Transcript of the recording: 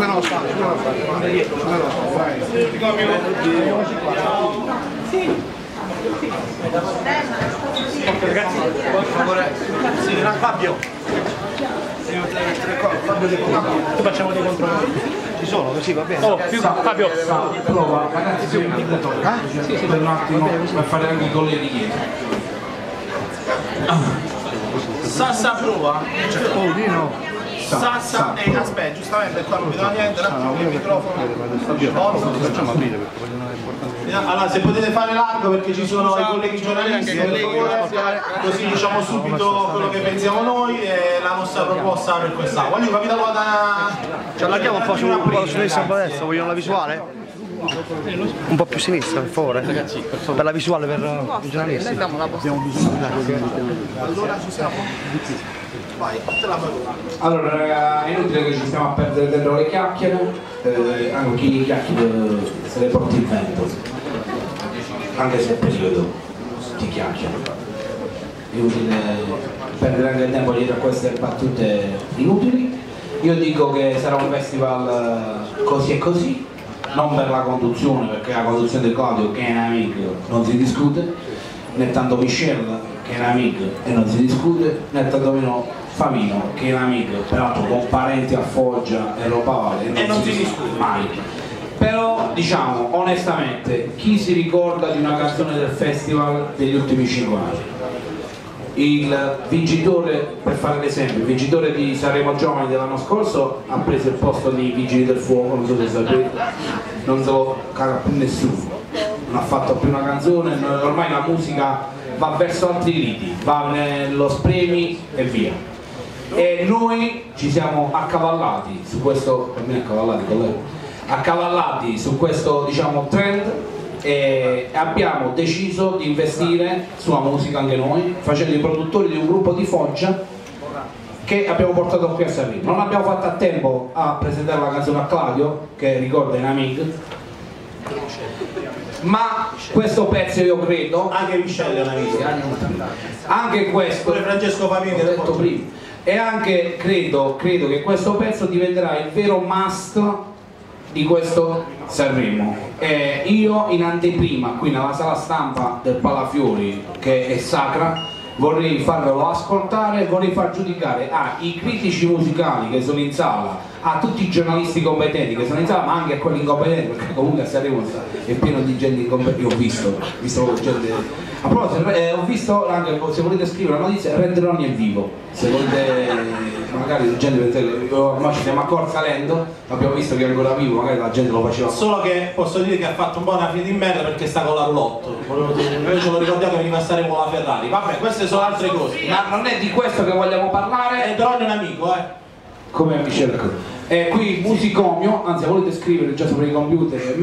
Subito lo spazio, subito lo spazio. Subito lo spazio. Ragazzi, per favore, sì, Fabio. Tu facciamo dei controlli. Ci sono, così va bene. Oh, più, Fabio. Prova, ragazzi, più un attimo, Sì, sì, per un attimo, per fare anche i colleghi dietro. Sassa prova. Oh, Dino. Sassa, eh, aspetta, giustamente qua non mi dà niente, un attimo il microfono. Facciamo aprire perché vogliono importante. Allora, se potete fare largo perché ci sono i colleghi giornalisti, per così diciamo subito quello che pensiamo noi e la nostra proposta per quest'anno. Voglio capire la da... Ci allarghiamo un po' su un po' a sinistra, un po' a destra, vogliono la visuale? Un po' più a sinistra, per favore. Per la visuale per i giornalisti. Allora, raga, è inutile che ci stiamo a perdere dentro le chiacchiere, eh, anche chi chiacchiere se le porti il vento, anche se è periodo di chiacchiere. È inutile perdere anche il tempo dietro a queste battute inutili. Io dico che sarà un festival eh, così e così, non per la conduzione, perché la conduzione di Claudio, che è un amico, non si discute, né tanto Michelle, che è un amico e non si discute, né tantomeno Famino, che è un amico, peraltro con parenti a Foggia e roba vale, E non si discute. mai. Però diciamo onestamente, chi si ricorda di una canzone del festival degli ultimi 5 anni? Il vincitore, per fare l'esempio, il vincitore di Sanremo Giovani dell'anno scorso ha preso il posto dei Vigili del Fuoco, non so se sapete, non se lo caga più nessuno, non ha fatto più una canzone, ormai la musica va verso altri liti, va nello spremi e via. E noi ci siamo accavallati su questo, per me accavallati collega, accavallati su questo diciamo trend e abbiamo deciso di investire sulla musica anche noi, facendo i produttori di un gruppo di Foggia che abbiamo portato qui a Sanremo. Non abbiamo fatto a tempo a presentare la canzone a Claudio, che ricorda in amico, ma questo pezzo io credo, Anche Michelle è una vita. anche questo, Pure Francesco l'ho detto prima, e anche credo, credo che questo pezzo diventerà il vero must di questo Sanremo. E io in anteprima, qui nella sala stampa del Palafiori, che è sacra, vorrei farvelo ascoltare e vorrei far giudicare ai critici musicali che sono in sala, a tutti i giornalisti competenti che sono in sala, ma anche a quelli incompetenti, perché comunque a Sanremo è pieno di gente incompetente, io ho visto, visto gente... A proposito, eh, ho visto anche, se volete scrivere la notizia, Renderoni è vivo, se volete, magari la gente pensa che ormai ci siamo accorti salendo, abbiamo visto che è ancora vivo, magari la gente lo faceva Solo che posso dire che ha fatto un po' una fine di merda perché sta con la roulotte. Volevo dire, Invece lo ricordiamo che veniva con la Ferrari. Vabbè, queste sono altre cose. Ma non è di questo che vogliamo parlare, E Drone è un amico, eh. Come mi cerco. E qui musicomio, anzi volete scrivere già sopra i computer,